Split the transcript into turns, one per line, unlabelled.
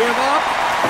give up.